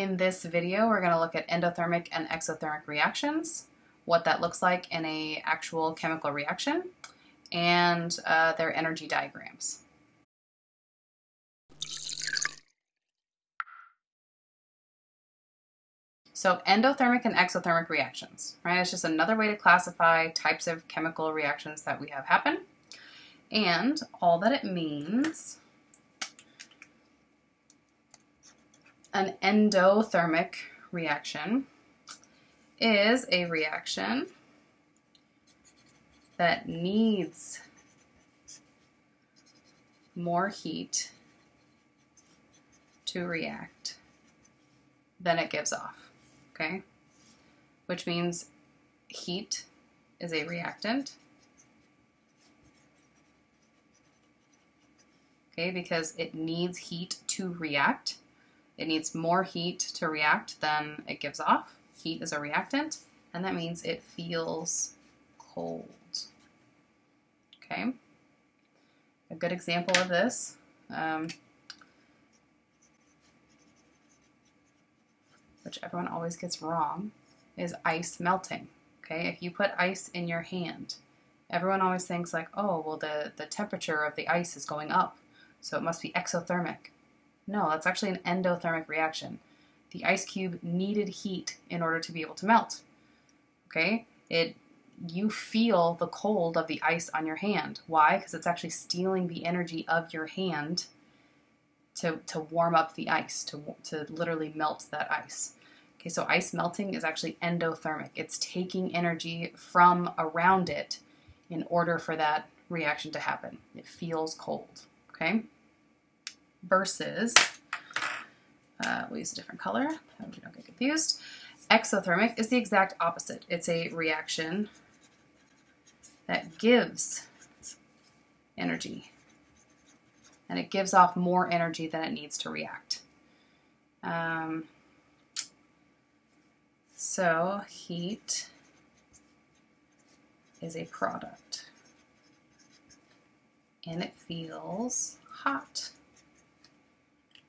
In this video, we're going to look at endothermic and exothermic reactions, what that looks like in a actual chemical reaction, and uh, their energy diagrams. So endothermic and exothermic reactions, right? It's just another way to classify types of chemical reactions that we have happen. And all that it means an endothermic reaction is a reaction that needs more heat to react than it gives off, okay? Which means heat is a reactant, okay, because it needs heat to react. It needs more heat to react than it gives off. Heat is a reactant, and that means it feels cold. Okay. A good example of this, um, which everyone always gets wrong, is ice melting. Okay, if you put ice in your hand, everyone always thinks like, oh, well, the, the temperature of the ice is going up, so it must be exothermic. No, that's actually an endothermic reaction. The ice cube needed heat in order to be able to melt. Okay? It you feel the cold of the ice on your hand. Why? Because it's actually stealing the energy of your hand to, to warm up the ice, to, to literally melt that ice. Okay, so ice melting is actually endothermic. It's taking energy from around it in order for that reaction to happen. It feels cold. Okay? Versus, uh, we'll use a different color so we don't get confused. Exothermic is the exact opposite. It's a reaction that gives energy. And it gives off more energy than it needs to react. Um, so heat is a product. And it feels hot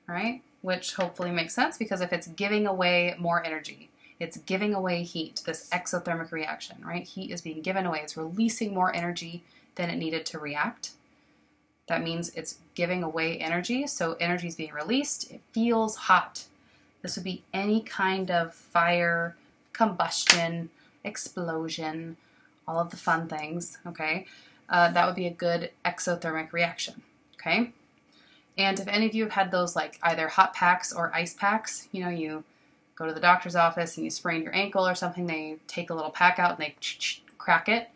right? Which hopefully makes sense because if it's giving away more energy, it's giving away heat, this exothermic reaction, right? Heat is being given away, it's releasing more energy than it needed to react. That means it's giving away energy, so energy is being released. It feels hot. This would be any kind of fire, combustion, explosion, all of the fun things, okay? Uh, that would be a good exothermic reaction, okay? And if any of you have had those like either hot packs or ice packs, you know, you go to the doctor's office and you sprain your ankle or something, they take a little pack out and they crack it,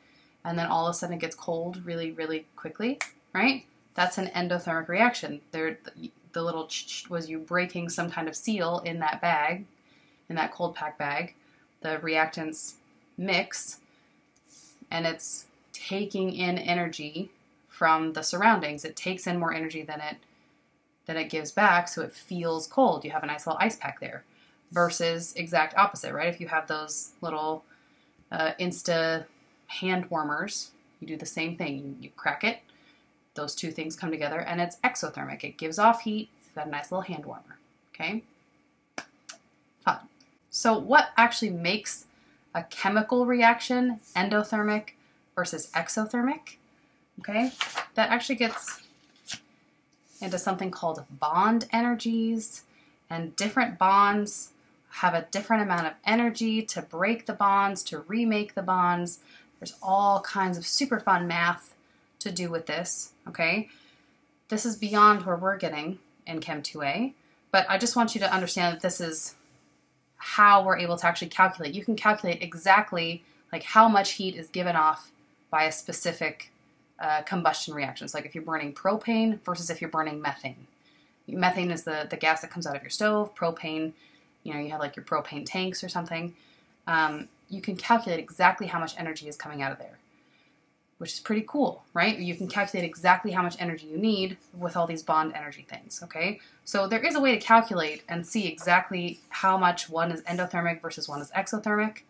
and then all of a sudden it gets cold really, really quickly, right? That's an endothermic reaction. There, the little was you breaking some kind of seal in that bag, in that cold pack bag. The reactants mix, and it's taking in energy from the surroundings. It takes in more energy than it that it gives back so it feels cold. You have a nice little ice pack there. Versus exact opposite, right? If you have those little uh, Insta hand warmers, you do the same thing. You, crack it, those two things come together, and it's exothermic. It gives off heat. You've got a nice little hand warmer. Okay? Fun. So, what actually makes a chemical reaction endothermic versus exothermic? Okay? That actually gets into something called bond energies, and different bonds have a different amount of energy to break the bonds, to remake the bonds. There's all kinds of super fun math to do with this, okay? This is beyond where we're getting in Chem 2A, but I just want you to understand that this is how we're able to actually calculate. You can calculate exactly like how much heat is given off by a specific uh, combustion reactions, like if you're burning propane versus if you're burning methane. Methane is the, the gas that comes out of your stove. Propane, you know, you have like your propane tanks or something. Um, you can calculate exactly how much energy is coming out of there, which is pretty cool, right? You can calculate exactly how much energy you need with all these bond energy things, okay? So there is a way to calculate and see exactly how much one is endothermic versus one is exothermic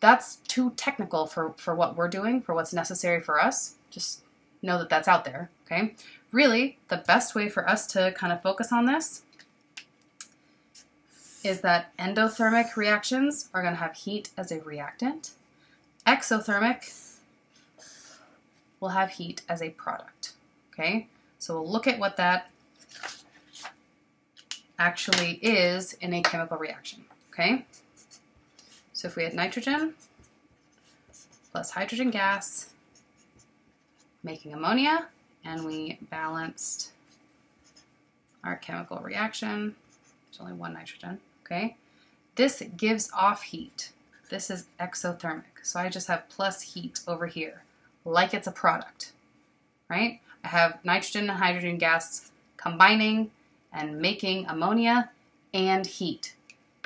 that's too technical for, for what we're doing, for what's necessary for us. Just know that that's out there, okay? Really, the best way for us to kind of focus on this is that endothermic reactions are going to have heat as a reactant. Exothermic will have heat as a product. Okay, so we'll look at what that actually is in a chemical reaction. Okay, so if we had nitrogen plus hydrogen gas making ammonia, and we balanced our chemical reaction. There's only one nitrogen, okay? This gives off heat. This is exothermic. So I just have plus heat over here, like it's a product, right? I have nitrogen and hydrogen gas combining and making ammonia and heat.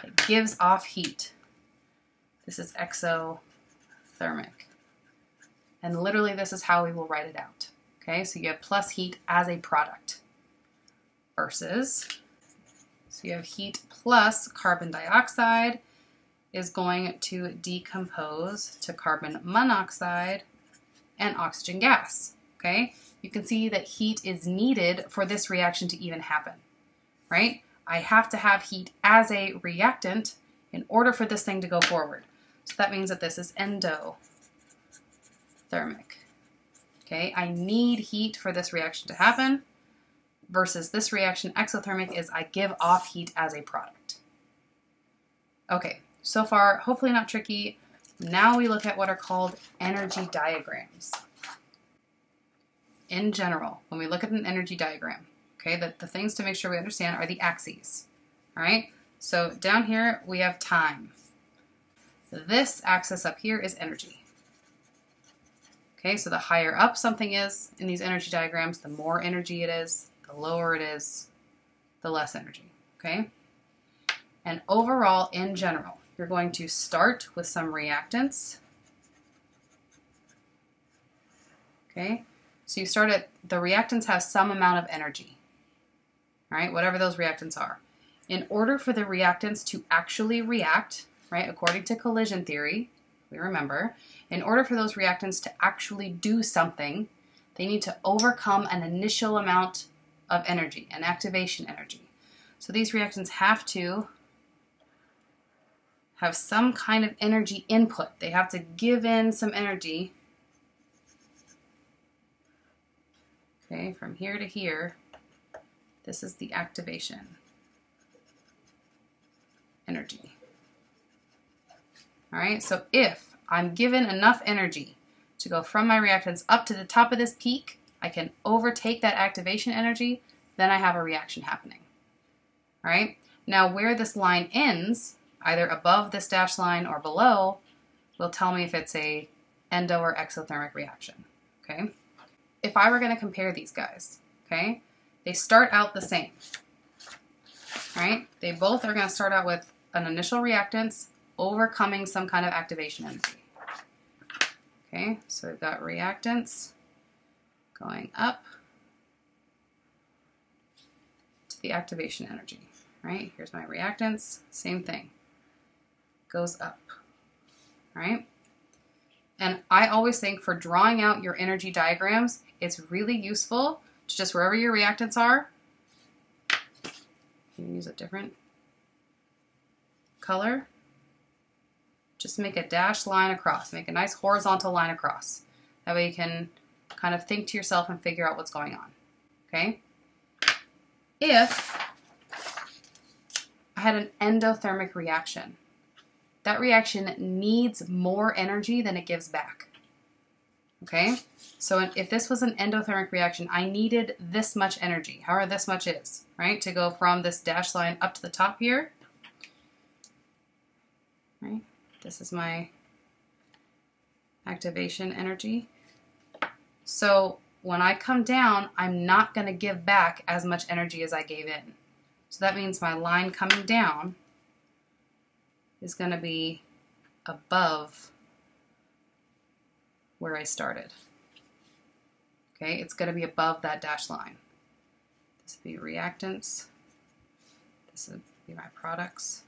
It gives off heat. This is exothermic. And literally this is how we will write it out. Okay, so you have plus heat as a product versus, so you have heat plus carbon dioxide is going to decompose to carbon monoxide and oxygen gas. Okay, you can see that heat is needed for this reaction to even happen, right? I have to have heat as a reactant in order for this thing to go forward. So that means that this is endothermic. Okay, I need heat for this reaction to happen versus this reaction, exothermic, is I give off heat as a product. Okay, so far, hopefully not tricky. Now we look at what are called energy diagrams. In general, when we look at an energy diagram, okay, the, the things to make sure we understand are the axes. All right, so down here we have time. This axis up here is energy. Okay, so the higher up something is in these energy diagrams, the more energy it is, the lower it is, the less energy. Okay? And overall, in general, you're going to start with some reactants. Okay? So you start at the reactants have some amount of energy. Right? Whatever those reactants are. In order for the reactants to actually react, right, according to collision theory, we remember, in order for those reactants to actually do something, they need to overcome an initial amount of energy, an activation energy. So these reactants have to have some kind of energy input. They have to give in some energy. Okay, from here to here, this is the activation energy. All right, so if I'm given enough energy to go from my reactants up to the top of this peak, I can overtake that activation energy, then I have a reaction happening. All right, now where this line ends, either above this dashed line or below, will tell me if it's a endo or exothermic reaction. Okay, if I were to compare these guys, okay, they start out the same. Right? They both are going to start out with an initial reactants overcoming some kind of activation energy. Okay, so we've got reactants going up to the activation energy, right? Here's my reactants, same thing, goes up, right? And I always think for drawing out your energy diagrams, it's really useful to just wherever your reactants are, you can use a different color, just make a dashed line across. Make a nice horizontal line across. That way you can kind of think to yourself and figure out what's going on. Okay? If I had an endothermic reaction, that reaction needs more energy than it gives back. Okay? So if this was an endothermic reaction, I needed this much energy, however this much is, right? To go from this dashed line up to the top here. Right? This is my activation energy. So when I come down, I'm not going to give back as much energy as I gave in. So that means my line coming down is going to be above where I started. Okay, it's going to be above that dashed line. This would be reactants. This would be my products.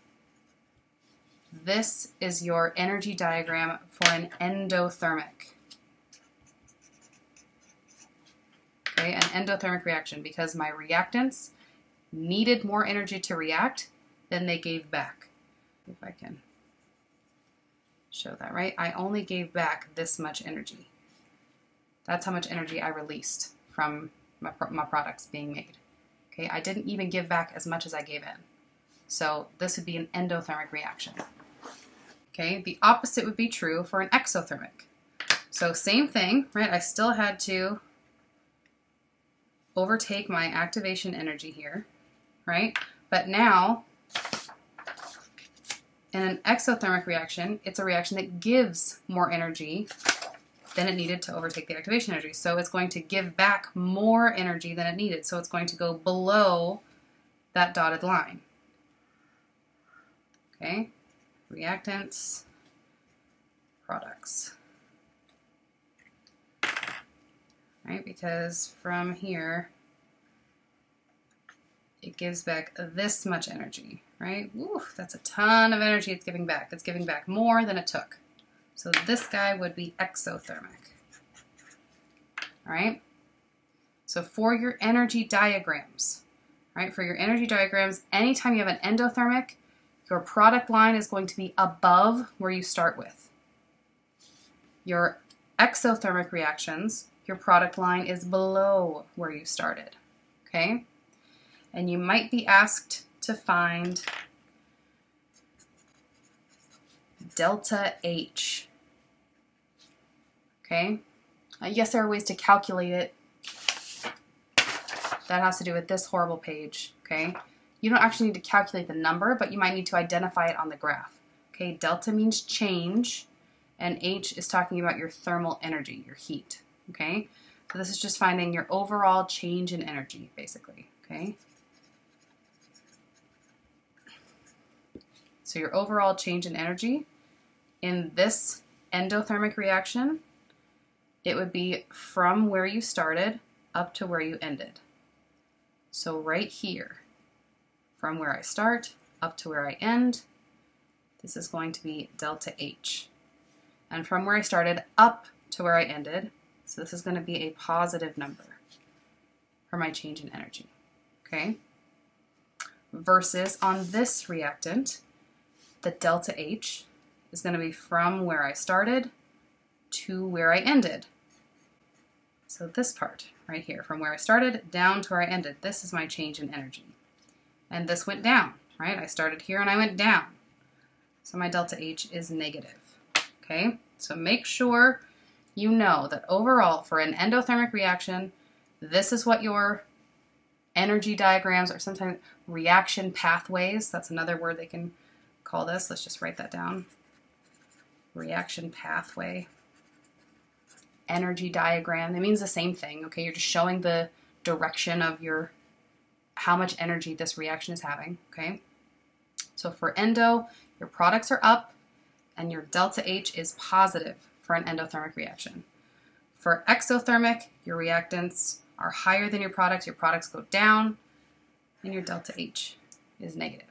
This is your energy diagram for an endothermic. Okay, an endothermic reaction because my reactants needed more energy to react than they gave back. If I can show that, right? I only gave back this much energy. That's how much energy I released from my, my products being made. Okay, I didn't even give back as much as I gave in. So this would be an endothermic reaction. Okay, the opposite would be true for an exothermic. So same thing, right? I still had to overtake my activation energy here, right? But now, in an exothermic reaction, it's a reaction that gives more energy than it needed to overtake the activation energy. So it's going to give back more energy than it needed. So it's going to go below that dotted line. Okay, reactants, products. Right, because from here, it gives back this much energy, right? Ooh, that's a ton of energy it's giving back. It's giving back more than it took. So this guy would be exothermic. All right? So for your energy diagrams, right, for your energy diagrams, anytime you have an endothermic, your product line is going to be above where you start with. Your exothermic reactions, your product line is below where you started. Okay? And you might be asked to find delta H Okay, uh, yes, there are ways to calculate it. That has to do with this horrible page, okay? You don't actually need to calculate the number, but you might need to identify it on the graph. Okay, delta means change, and H is talking about your thermal energy, your heat, okay? So this is just finding your overall change in energy, basically, okay? So your overall change in energy in this endothermic reaction it would be from where you started up to where you ended. So right here, from where I start up to where I end, this is going to be delta H. And from where I started up to where I ended, so this is going to be a positive number for my change in energy, okay? Versus on this reactant, the delta H is going to be from where I started to where I ended. So this part right here, from where I started down to where I ended, this is my change in energy. And this went down, right? I started here and I went down. So my delta H is negative, okay? So make sure you know that overall for an endothermic reaction, this is what your energy diagrams or sometimes reaction pathways, that's another word they can call this. Let's just write that down. Reaction pathway energy diagram. It means the same thing, okay? You're just showing the direction of your how much energy this reaction is having, okay? So for endo, your products are up and your delta H is positive for an endothermic reaction. For exothermic, your reactants are higher than your products, your products go down, and your delta H is negative.